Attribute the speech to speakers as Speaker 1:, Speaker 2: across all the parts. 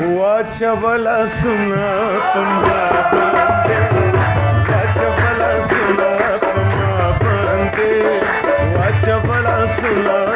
Speaker 1: हुआ चबला सुना तुम्हारा चबला सुना तुम्हारा बंदे हुआ चबला सुना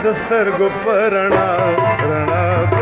Speaker 1: सद सर्ग परणा रणा